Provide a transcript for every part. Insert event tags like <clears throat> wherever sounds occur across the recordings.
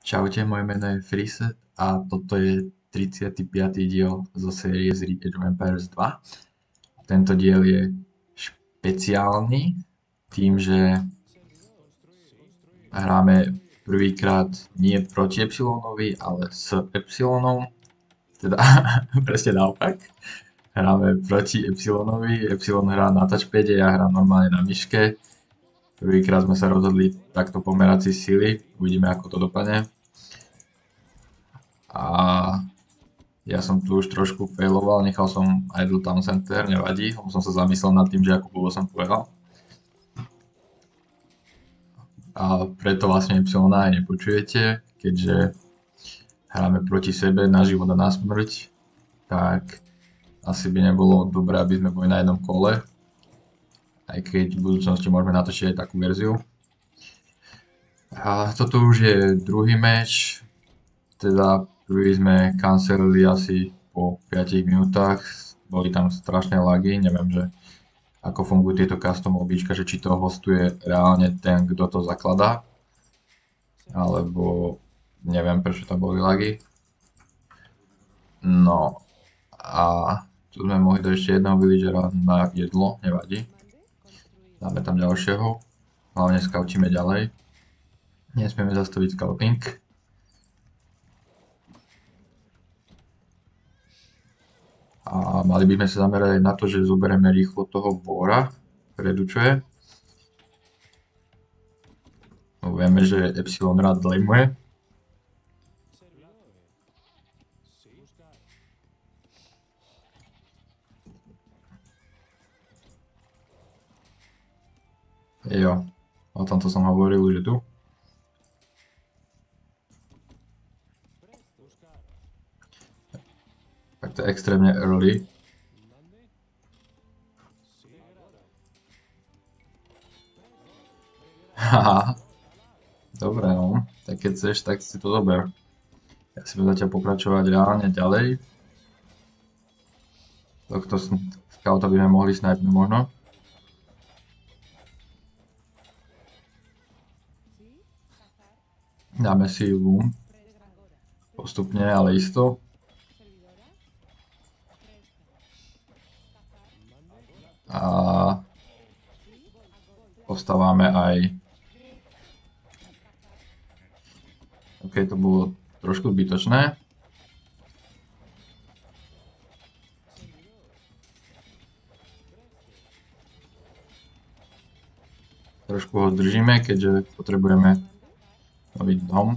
Čaute, moje meno je Freeset a toto je 35. diel zo série z Age of Empires 2. Tento diel je špeciálny tým, že hráme prvýkrát nie proti Epsilonovi, ale s Epsilonom. Teda <laughs> presne naopak. Hráme proti Epsilonovi, Epsilon hrá na touchpade, ja hrám normálne na myške. Prvýkrát sme sa rozhodli takto pomerať si sily, uvidíme ako to dopadne. A ja som tu už trošku failoval, nechal som idle town center, nevadí, lebo som sa zamyslel nad tým, že ako bolo som povedal. A preto vlastne Y aj nepočujete, keďže hráme proti sebe na život a na smrť, tak asi by nebolo dobré, aby sme boli na jednom kole, aj keď v budúcnosti môžeme natočiť aj takú verziu. A toto už je druhý meč, teda Prvý sme cancelili asi po 5 minútach, boli tam strašné lagy, neviem, že ako fungujú tieto custom lobíčka, že či to hostuje reálne ten, kto to zakladá, alebo neviem, prečo tam boli lagy. No a tu sme mohli dať ešte jedného villagera na jedlo, nevadí. Dáme tam ďalšieho, hlavne scoutíme ďalej. Nesmieme zastaviť scouting. A mali by sme sa zamerať aj na to, že zoberieme rýchlo toho bóra, redučuje. No, vieme, že Epsilon rád dlejmuje. Jo, o tomto som hovoril už tu. Tak to je extrémne early. Haha. Dobre, no. Tak keď chceš, tak si to zober. Ja si budem zatiaľ pokračovať reálne ďalej. Tohto scouta by sme mohli snajpnúť možno. Dáme si ju postupne, ale isto. a postávame aj OK, to bolo trošku zbytočné. Trošku ho zdržíme, keďže potrebujeme dom.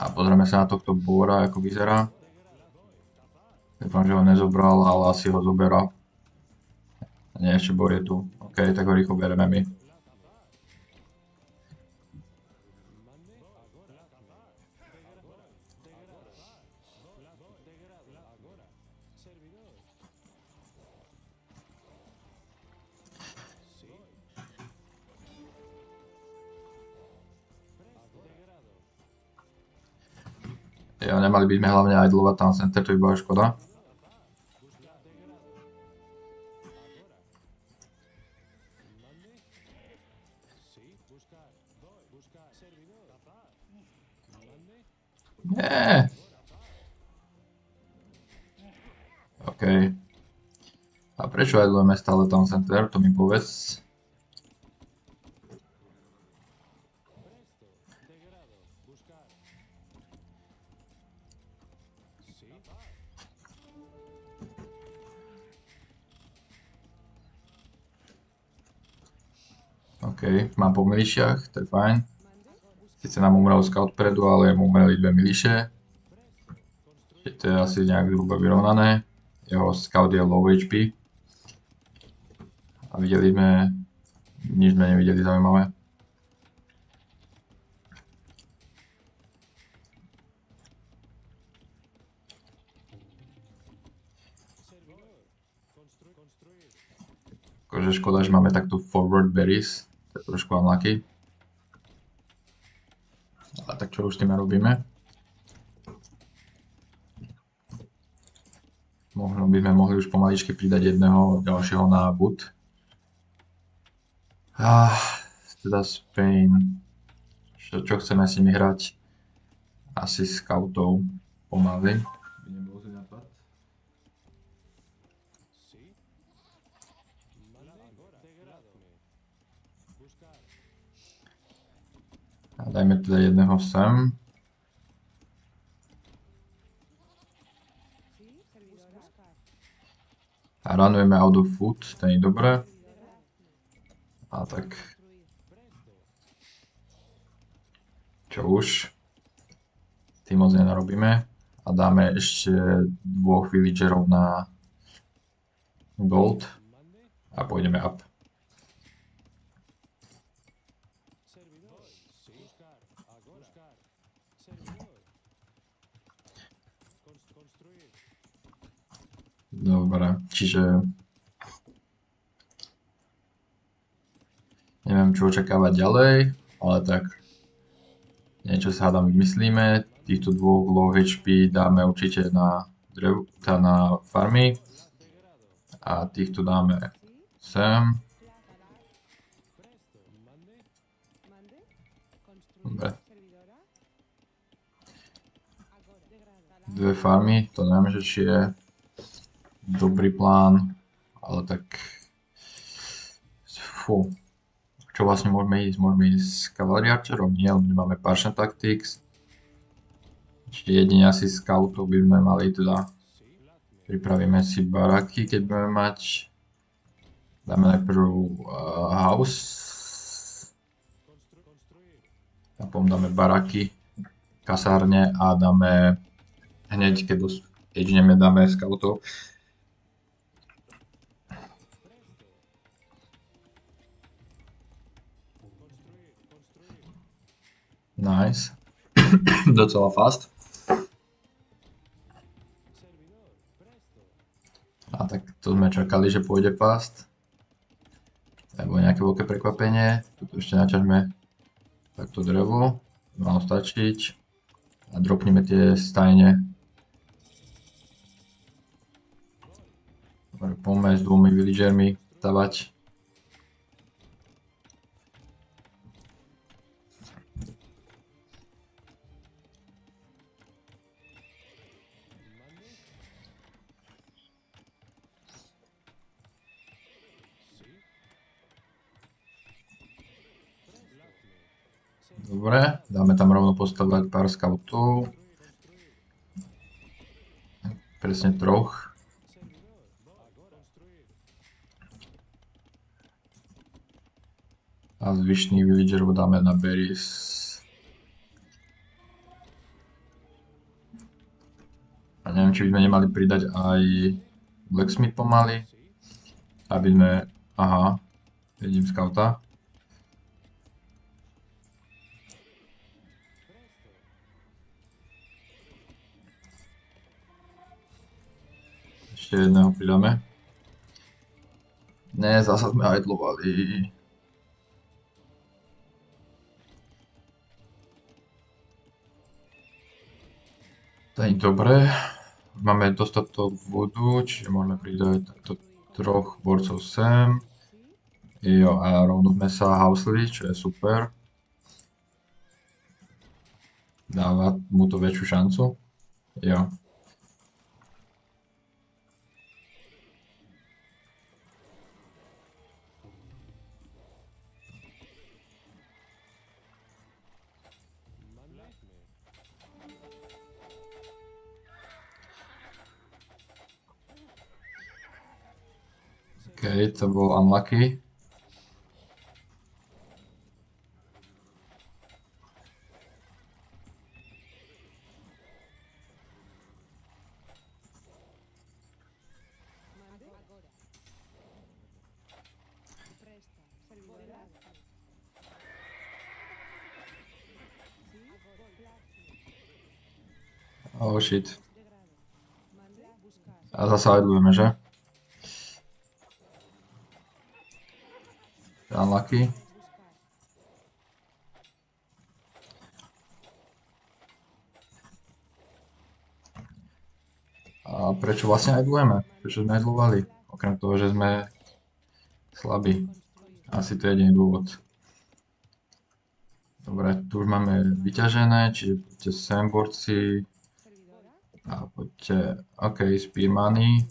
A pozrieme sa na tohto bóra, ako vyzerá. Dúfam, že ho nezobral, ale asi ho zoberá. Nie, ešte bor je tu. OK, tak ho rýchlo bereme my. Ja, nemali by sme hlavne idlovať tam center, to by bola škoda. Nie. OK. A prečo idlujeme stále Town Center, to mi povedz. OK, mám po milišiach, to je fajn. Sice nám umrel scout predu, ale mu umreli dve miliše. To je asi nejak zhruba vyrovnané. Jeho scout je low HP. A videli sme, nič sme nevideli zaujímavé. Akože škoda, že máme takto forward berries. Trošku unlucky. Ale tak čo už tým robíme? Možno by sme mohli už pomaličky pridať jedného ďalšieho na boot. Ah, teda Spain. Čo, čo chceme s nimi hrať? Asi scoutov pomaly. A dajme teda jedného sem. A ranujeme out of food, to je dobré. A tak. Čo už. Tým moc nenarobíme. A dáme ešte dvoch villagerov na gold. A pôjdeme up. Dobre, čiže neviem čo očakávať ďalej, ale tak niečo sa hádam vymyslíme. Týchto dvoch low HP dáme určite na, drev, na farmy a týchto dáme sem. Dobre. Dve farmy, to neviem, že či je dobrý plán, ale tak fú. Čo vlastne môžeme ísť? Môžeme ísť s Cavalry Archerom? Nie, lebo nemáme Partial Tactics. Čiže jedine asi scoutov by sme mali teda. Pripravíme si baraky, keď budeme mať. Dáme najprv uh, house. A potom dáme baraky, kasárne a dáme hneď, keď jedineme dáme scoutov. Nice. <clears throat> Docela fast. A tak to sme čakali, že pôjde fast. Alebo nejaké veľké prekvapenie. Tuto ešte naťažme takto drevo. Malo stačiť. A dropneme tie stajne. Poďme s dvomi villagermi stavať. Dobre, dáme tam rovno postavať pár scoutov. Presne troch. A zvyšných villagerov dáme na berries. A neviem, či by sme nemali pridať aj blacksmith pomaly. Aby sme... Aha, vidím scouta. Ešte jedného pridáme. Ne, zasa sme idlovali. To je dobré. Máme dostatok vodu, čiže môžeme pridať takto troch borcov sem. Jo, a rovno sme sa hausli, čo je super. Dáva mu to väčšiu šancu. Jo. OK, to bol unlucky. Oh shit. A zase idujeme, že? Unlucky. A prečo vlastne idlujeme? Prečo sme idlovali? Okrem toho, že sme slabí. Asi to je jediný dôvod. Dobre, tu už máme vyťažené, čiže poďte sem borci. A poďte, OK, spear money.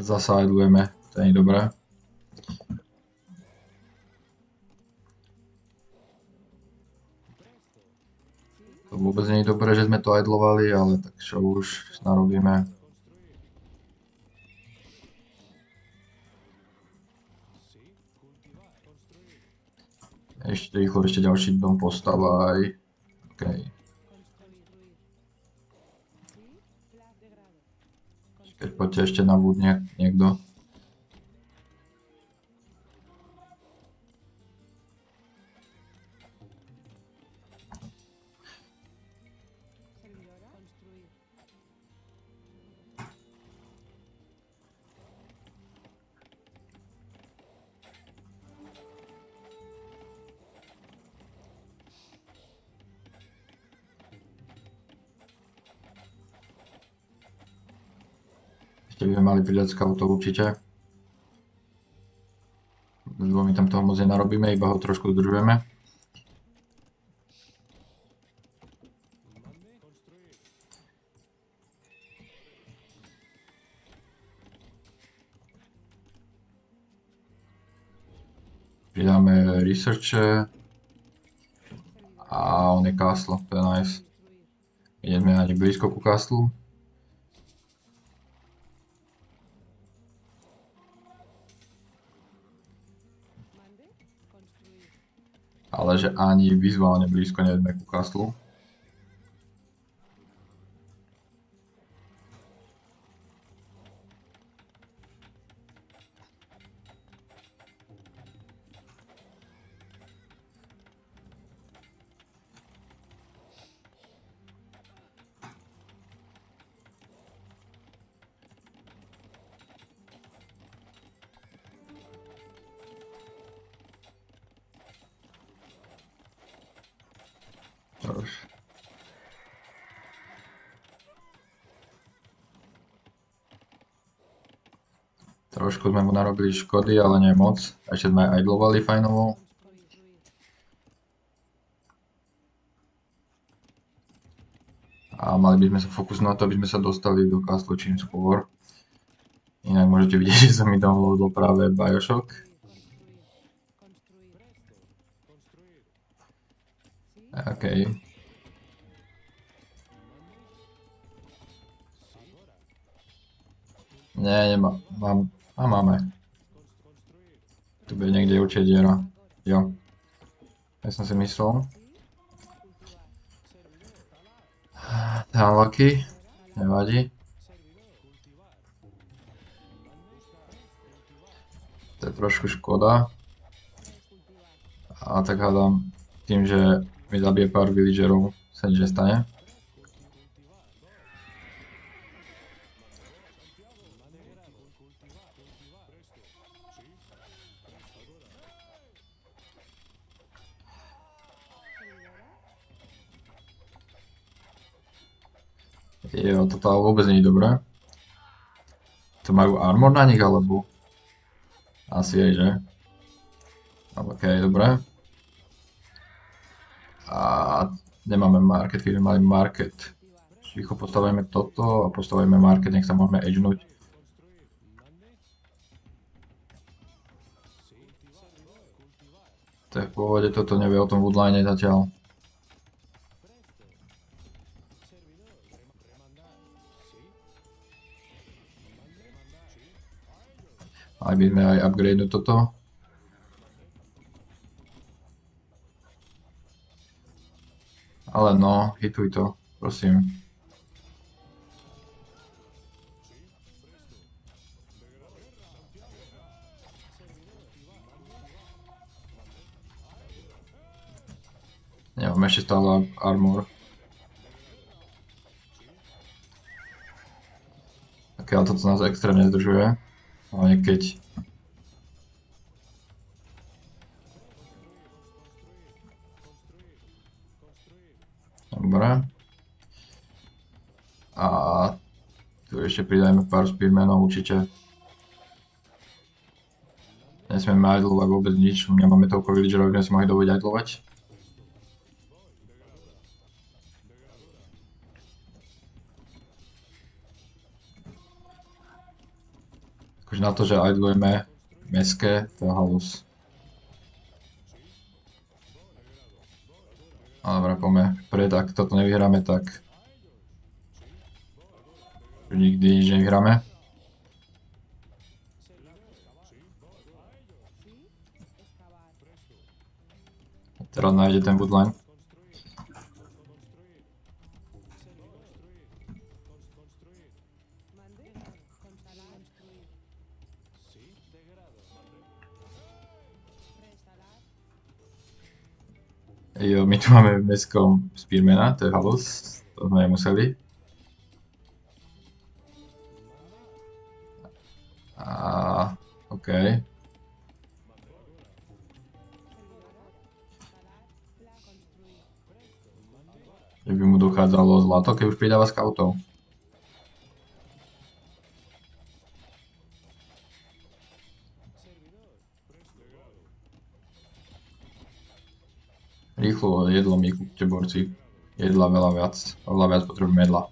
Zasajdujeme, to je dobré. To vôbec nie je dobré, že sme to idlovali, ale tak čo už narobíme. Ešte rýchlo, ešte ďalší dom postavaj. OK. Keď poďte ešte na wood nie, niekto. Ešte by sme mali pridať scoutov určite. S dvomi tam toho moc nenarobíme, iba ho trošku zdržujeme. Pridáme researche. A on je castle, to je nice. Ideme ani blízko ku castle. Ale že ani vizuálne blízko nevedme ku kaslu. Už. Trošku sme mu narobili škody, ale nie moc. Ešte sme aj idlovali fajnovo. A mali by sme sa fokusovať na to, aby sme sa dostali do castle čím skôr. Inak môžete vidieť, <laughs> že som mi downloadol práve Bioshock. OK. Nie, nemám. Mám. A máme. Tu bude niekde určite diera. Jo. Ja som si myslel. Dám lucky. Nevadí. To je trošku škoda. A tak hádam tým, že mi zabije pár villagerov, sa nič nestane. Jo, toto vôbec nie je dobré. To majú armor na nich, alebo? Asi aj, že? Ok, dobré. Nemáme market, sme mali market. Rýchlo postavujeme toto a postavujeme market, nech sa môžeme edgenúť. To je v pôvode, toto nevie o tom woodline zatiaľ. Mali by sme aj upgradenúť toto. Ale no, hituj to, prosím. Nemám ešte stále armor. Tak ale toto nás extrémne zdržuje. Ale keď Dobre. A tu ešte pridajme pár spearmenov určite. Nesmieme idlovať vôbec nič, nemáme toľko villagerov, aby sme si mohli dovoliť idlovať. Akože na to, že idlujeme meské, to je halus. A dobre, poďme vpred, ak toto nevyhráme, tak nikdy nič nevyhráme. Teraz nájde ten woodline. Máme v mestskom Spearmana, to je halus, to sme nemuseli. A, OK. Že by mu dochádzalo zlato, keď už pridáva scoutov. Rýchlo jedlo mi kúpte borci. Jedla veľa viac. Oveľa viac potrebujem jedla.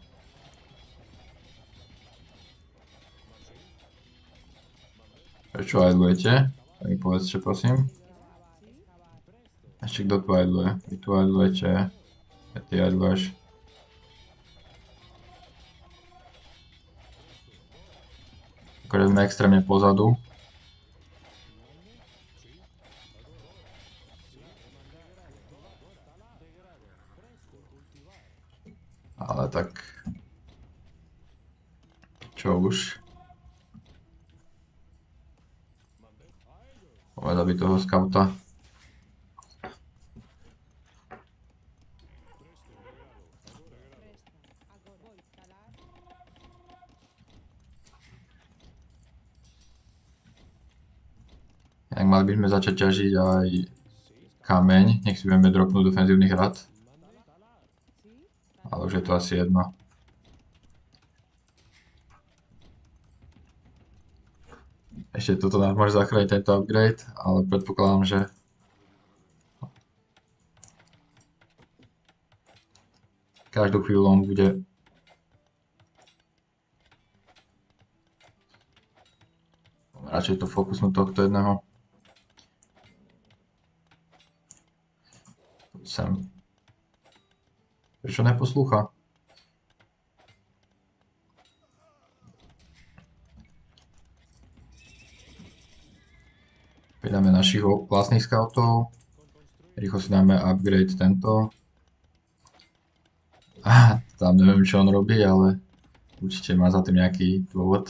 Prečo idlujete? Mi povedzte prosím. Ešte kto tu idluje? Vy tu idlujete. A ty idluješ. Akorát sme extrémne pozadu. Čo už? Poveda by toho skauta. Tak mali by sme začať ťažiť aj kameň, nech si budeme dropnúť defenzívnych rad. Ale už je to asi jedno. Ešte toto nás môže zachrániť tento upgrade, ale predpokladám, že každú chvíľu on bude radšej to fokusnúť tohto jedného. Sem. Prečo neposlúcha? Našich vlastných scoutov. Rýchlo si dáme upgrade tento. Ah, tam neviem čo on robí, ale určite má za tým nejaký dôvod.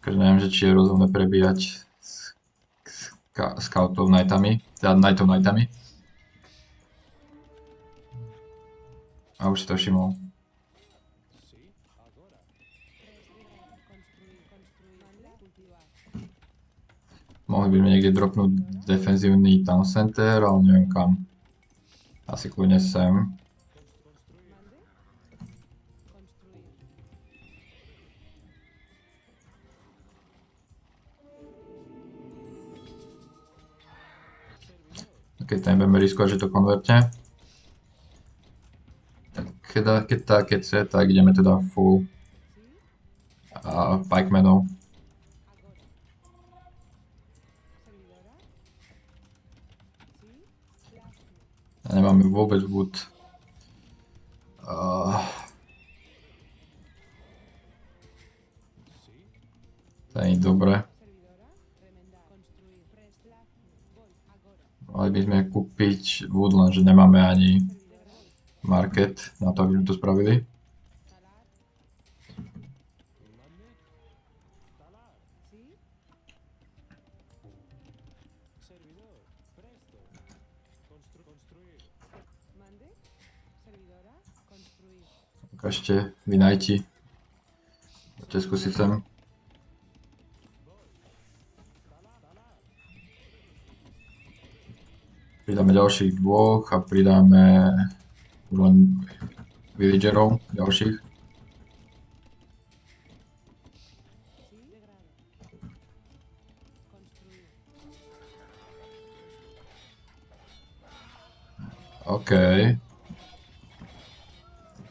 Takže neviem, že či je rozumné prebíjať scoutov nightami, teda nightov nightami. A už si to všimol. Mohli by sme niekde dropnúť defenzívny town center, ale neviem kam. Asi kľudne sem. Keď tam budeme riskovať, že to konverte keď, keď tak, keď chce, tak ideme teda full uh, pikemenov. A nemáme vôbec wood. Uh, to je dobré. Mali by sme kúpiť wood, lenže nemáme ani market na to, aby sme to spravili. Ukážte, vynajti. Ešte skúsiť sem. Pridáme ďalších dvoch a pridáme len villagerov ďalších. OK.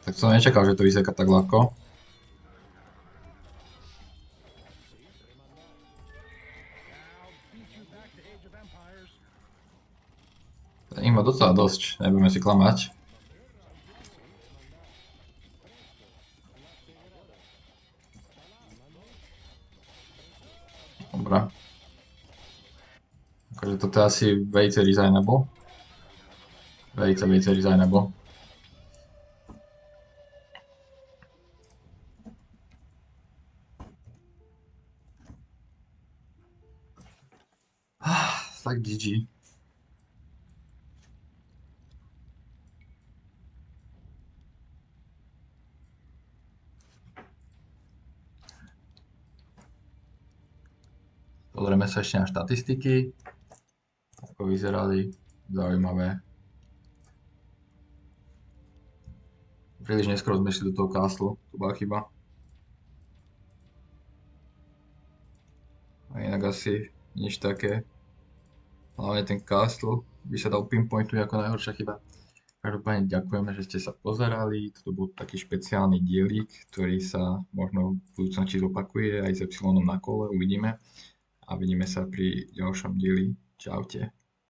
Tak som nečakal, že to vyseká tak ľahko. Ich docela dosť, nebudeme si klamať. Je asi vejce designable. Vejce, vejce designable. Tak GG. Pozrieme sa ešte na štatistiky. Vyzerali. Zaujímavé. Príliš neskoro sme šli do toho castle. To bola chyba. A inak asi nič také. Hlavne ten castle by sa dal pinpointu ako najhoršia chyba. Každopádne ďakujeme, že ste sa pozerali. Toto bol taký špeciálny dielik, ktorý sa možno v budúcnosti zopakuje aj s Epsilonom na kole, uvidíme. A vidíme sa pri ďalšom dieli. Čaute.